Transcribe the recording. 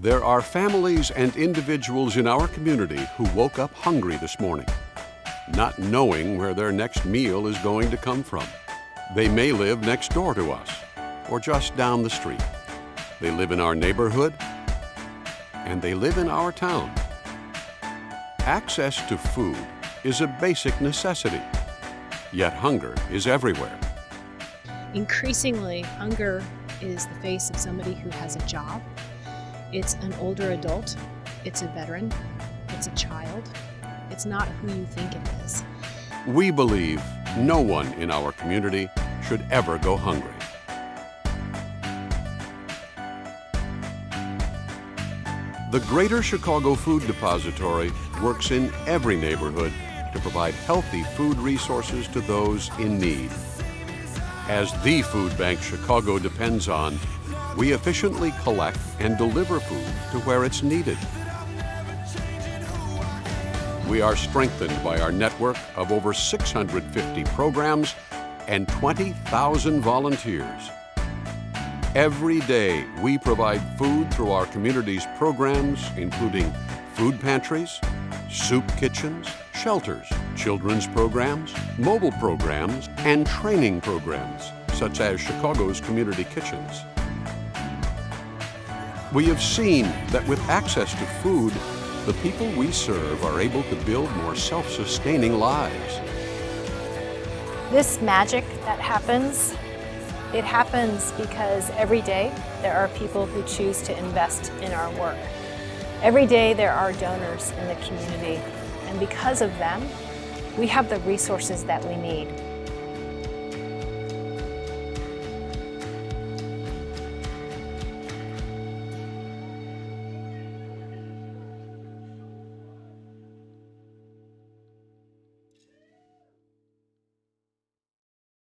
There are families and individuals in our community who woke up hungry this morning, not knowing where their next meal is going to come from. They may live next door to us or just down the street. They live in our neighborhood and they live in our town. Access to food is a basic necessity, yet hunger is everywhere. Increasingly, hunger is the face of somebody who has a job. It's an older adult, it's a veteran, it's a child. It's not who you think it is. We believe no one in our community should ever go hungry. The Greater Chicago Food Depository works in every neighborhood to provide healthy food resources to those in need. As the food bank Chicago depends on, we efficiently collect and deliver food to where it's needed. We are strengthened by our network of over 650 programs and 20,000 volunteers. Every day, we provide food through our community's programs, including food pantries, soup kitchens, shelters, children's programs, mobile programs, and training programs, such as Chicago's Community Kitchens. We have seen that with access to food, the people we serve are able to build more self-sustaining lives. This magic that happens, it happens because every day there are people who choose to invest in our work. Every day there are donors in the community, and because of them, we have the resources that we need